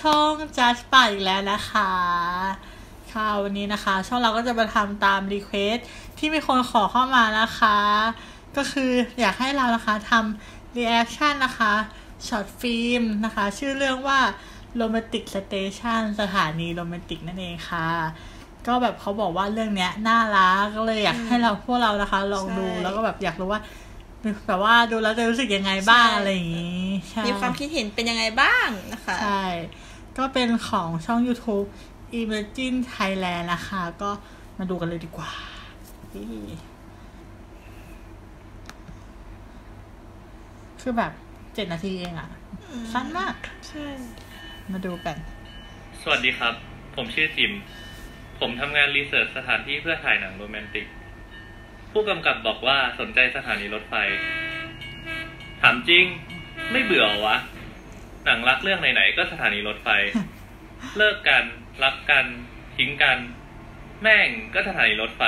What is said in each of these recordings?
ช่อง Just ป่าอีกแล้วนะคะ ค่ะวันนี้นะคะ ช่องเราก็จะมาทำตาม request ที่มีคนขอเข้ามานะคะ ก็คืออยากให้เรานะคะทำ reaction นะคะ short film นะคะ ชื่อเรื่องว่า Romantic Station สถานีโรแมนติกนั่นเองค่ะ ก็แบบเขาบอกว่าเรื่องเนี้ยน่ารักก็เลยอยากให้เราพวกเรานะคะ ลองดูใช่แล้วก็แบบอยากรู้ว่า แบบว่าดูแล้วจะรู้สึกยังไงบ้างใช่อะไรอย่างนี้ใช่มีความคิดเห็นเป็นยังไงบ้างนะคะ ใช่ ก็เป็นของช่อง YouTube Imagine Thailand นะคะ ก็มาดูกันเลยดีกว่านี่คือแบบเจ็ดนาทีเองอะสั้นมาก ใช่ มาดูกัน สวัสดีครับ ผมชื่อจิม ผมทำงานรีเสิร์ชสถานที่เพื่อถ่ายหนังโรแมนติก ผู้กำกับบอกว่าสนใจสถานีรถไฟ ถามจริง ไม่เบื่อวะ หนังรักเรื่องไหนๆก็สถานีรถไฟ เลิกกัน รักกัน ทิ้งกัน แม่งก็สถานีรถไฟ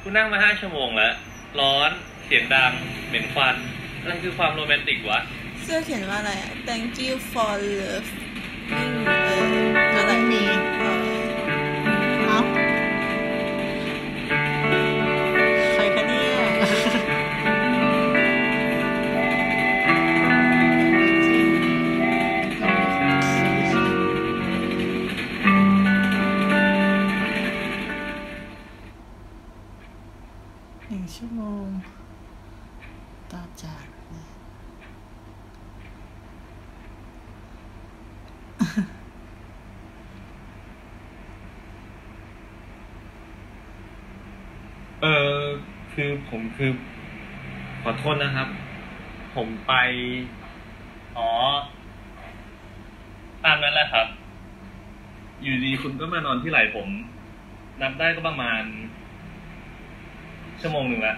กูนั่งมาห้าชั่วโมงแล้ว ร้อน เสียงดัง เหม็นควัน อะไรคือความโรแมนติกวะ เสื้อเขียนว่าอะไรอะ Thank you for love อะไรไเออคือผมคือขอโทษนะครับ ผมไป อ๋อ ตามนั้นแหละครับ อยู่ดีคุณก็มานอนที่ไหล่ผม นับได้ก็ประมาณ ชั่วโมงหนึ่งละ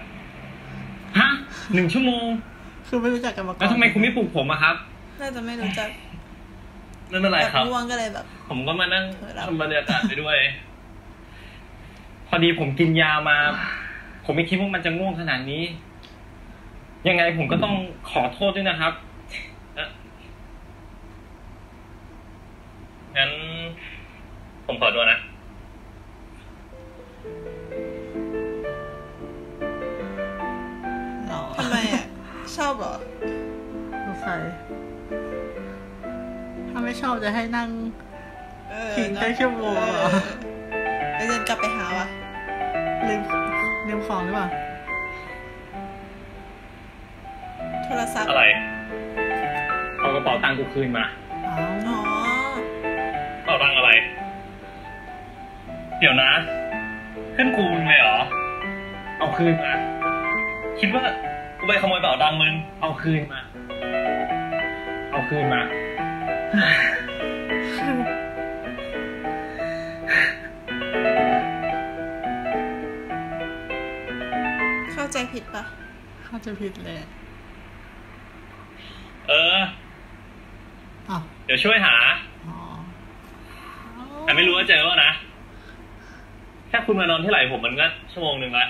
ฮะหนึ่งชั่วโมง คือไม่รู้จักกันมาก่อนแล้วทำไมคุณไม่ปลุกผมอะครับ น่าจะไม่รู้จัก นั่นอะไรแบบครับง่วงก็เลยแบบ ผมก็มานั่งเออครับทำบรรยากาศไปด้วย พอดีผมกินยามา ผมไม่คิดว่ามันจะง่วงขนาดนี้ ยังไงผมก็ต้องขอโทษด้วยนะครับเอ่องั้น ผมขอตัวนะหรอทำไมอะ ชอบเหรอสงสัยถ้าไม่ชอบจะให้นั่งเออทิ้งได้ชั่วโมงเหรอเออเดิน กลับไปหาวะลืมลืมของหรือเปล่าโทรศัพท์อะไร เอากระเป๋าตังค์กูคืนมาอ้าวอ๋อกระเป๋าตังค์อะไร เดี๋ยวนะ ขึ้นกูมึงเลยเหรอ เอาคืนมา คิดว่ากูไปขโมยกระเป๋าตังค์มึง เอาคืนมา เอาคืนมา ผิดปะเข้าใจผิดเลย เอออ้าวเดี๋ยวช่วยหาอ๋อแต่ไม่รู้ว่าเจอว่านะ แค่คุณมานอนที่ไหล่ผมมันก็ชั่วโมงหนึ่งละ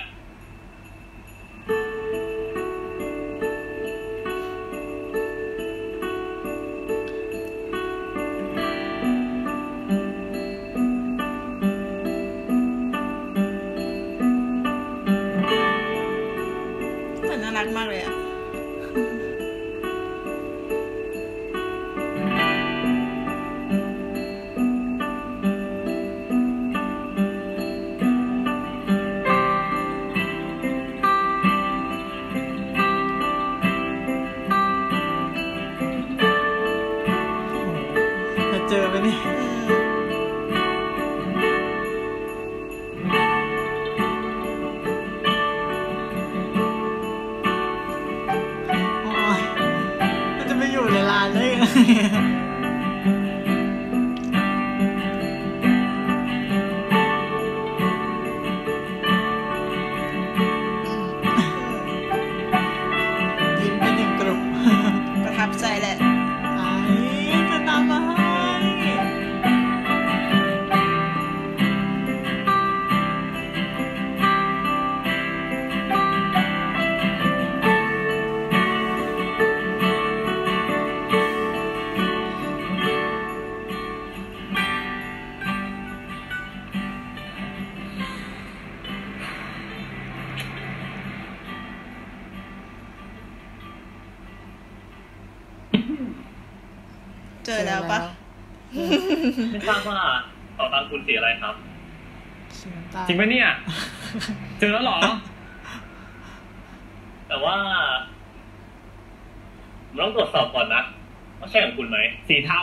yeah. จอแล้วปะไม่ทราบว่าเป่าตังคุณสีอะไรครับสีน้ำตาลจริงไหมเนี่ย เจอแล้วเหรอ แต่ว่าผมต้องตรวจสอบก่อนนะว่าใช่ของคุณไหม สีเทา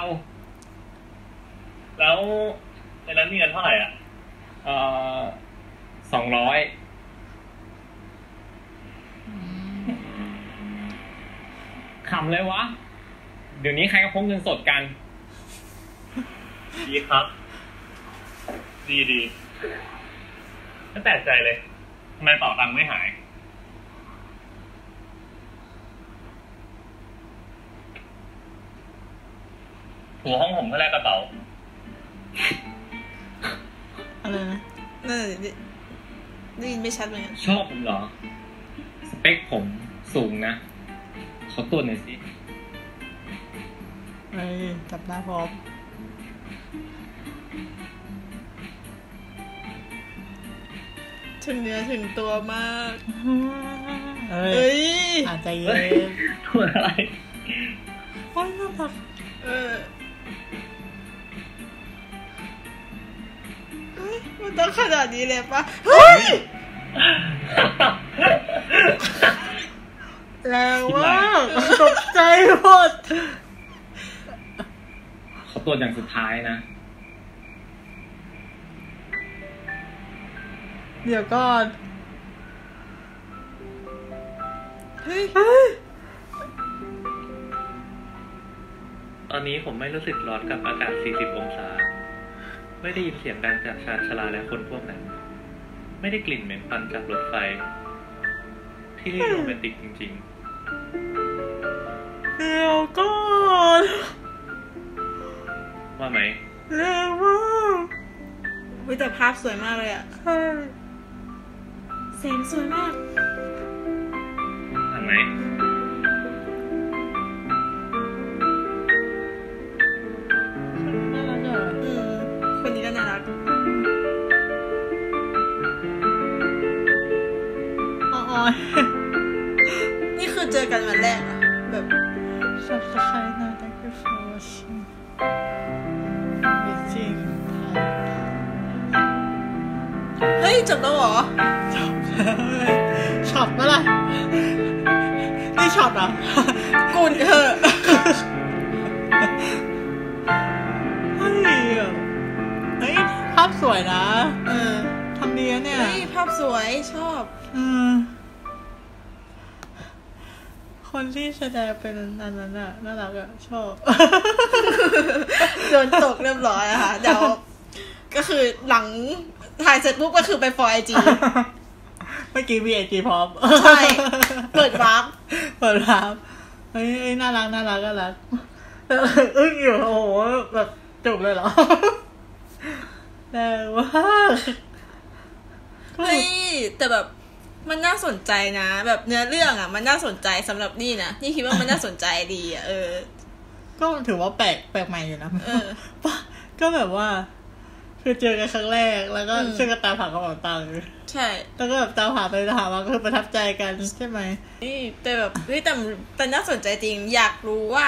แล้วในนั้นมีเงินเท่าไหร่อะ เอ่อสองร้อยอืมขำเลยวะ เดี๋ยวนี้ใครก็พกเงินสดกัน ดีครับ ดีดีไม่แปลกใจเลยทำไมเป่าตังค์ไม่หาย หัวห้องผมก็แลกกระเป๋า อะไรนะนั่นแหละดิได้ยินไม่ชัดเหมือนกัน ชอบผมเหรอ สเปคผมสูงนะ ขอตรวจหน่อยสิ เฮ้ยจับได้พร้อมถึงเนื้อถึงตัวมากเฮ้ยเอ้ยอาจจะเย็นตรวจอะไรโอ้ยน่ารักเออเฮ้ยมันต้องขนาดนี้เลยปะเฮ้ยแรงมากตกใจหมด ขอตรวจอย่างสุดท้ายนะ เดี๋ยวก่อนเฮ้ยเฮ้ยตอนนี้ผมไม่รู้สึกร้อนกับอากาศ 40 องศา ไม่ได้ยินเสียงดังจากชานชาลาและคนพวกนั้น ไม่ได้กลิ่นเหม็นควันจากรถไฟ ที่นี่โรแมนติกจริงเดี๋ยวก่อนๆ ว่าไหมแรงมากวิแต่ภาพสวยมากเลยอะใช่แสงสวยมากทันไหม จบแล้วเหรอช็อตปะล่ะนี่ช็อตเหรอกุนเถอะเฮ้ยเฮ้ยภาพสวยนะเออทำดีนะเนี่ยเฮ้ยภาพสวยชอบอืมคนที่แสดงเป็นอันนั้นอะน่ารักอะชอบโดนตกเรียบร้อยอะค่ะเดี๋ยวก็คือหลัง ถ่ายเสร็จปุ๊บก็คือไป follow IGเมื่อกี้มี IG พร้อม ใช่ เปิด warp เปิด warp เฮ้ยเฮ้ยน่ารักน่ารักน่ารักแต่อึ้งอยู่โอ้โหแบบจบเลยเหรอแต่ว่าเฮ้ยแต่แบบมันน่าสนใจนะ แบบเนื้อเรื่องอะมันน่าสนใจสำหรับนี่นะนี่คิดว่ามันน่าสนใจดีอะเออ ก็ถือว่าแปลกแปลกใหม่อยู่นะเออป่ะก็แบบว่า คือเจอกันครั้งแรก แล้วก็อืมช่วยกันตามหากระเป๋าตังค์ใช่ แล้วก็แบบตามหาไปตามหามาก็คือประทับใจกันใช่ไหมนี่แต่แบบเฮ้ยแต่แต่น่าสนใจจริง อยากรู้ว่า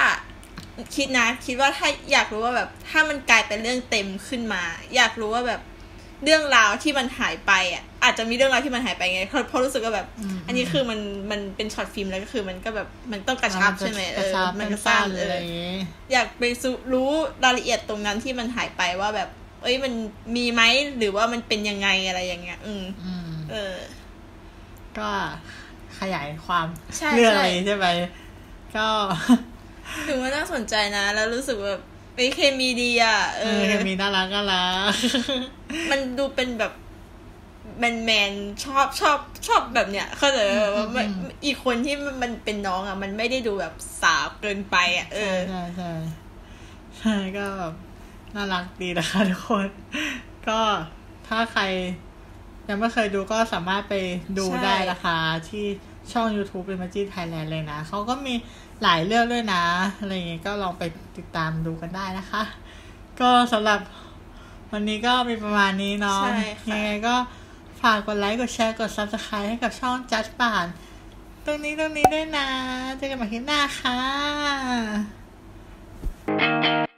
คิดนะ คิดว่าถ้าอยากรู้ว่าแบบ ถ้ามันกลายเป็นเรื่องเต็มขึ้นมา อยากรู้ว่าแบบเรื่องราวที่มันหายไปอะ อาจจะมีเรื่องราวที่มันหายไปไงเพราะเพราะรู้สึกว่าแบบอืมอันนี้คือมันมันเป็นช็อตฟิล์มแล้วก็คือมันก็แบบมันต้องกระชับใช่ไหมกเอระอชับมันก็สั้สั้นนๆหรือเออะไรออย่างงี้อยากไปสุรู้รายละเอียดตรงนั้นที่มันหายไปว่าแบบ เอ้ยมันมีไหมหรือว่ามันเป็นยังไงอะไรอย่างเงี้ย อืมอืมเออ ก็ขยายความใช่เรื่องใช่อะไรใช่ไหมก็ถึงว่าน่าสนใจนะ แล้วรู้สึกแบบเอ้ยเคมีดีอะเอเอออเคมีน่ารักน่ารักมันดูเป็นแบบแมนแมนๆชอบชอบชอบแบบเนี้ยเขาใจปะว่าไม่อืมอีกคนที่มันเป็นน้องอะ มันไม่ได้ดูแบบสาวเกินไปอะ เอใช่อใช่ใช่ใช่ก็แบบ น่ารักดีนะคะทุกคน ก็ถ้าใครยังไม่เคยดูก็สามารถไปดูใช่ได้นะคะที่ช่อง YouTube e m a g i n Thailand เลยนะ เขาก็มีหลายเรื่องด้วยนะ อะไรอย่างงี้ก็ลองไปติดตามดูกันได้นะคะ ก็สำหรับวันนี้ก็มีประมาณนี้เนาะใช่ค่ะยังไงก็ฝากกดไลค์ กดแชร์ กด Subscribe ให้กับช่องจัดป่าน ตรงนี้ตรงนี้ด้วยนะ เจอกันใหม่คลิปหน้าค่ะ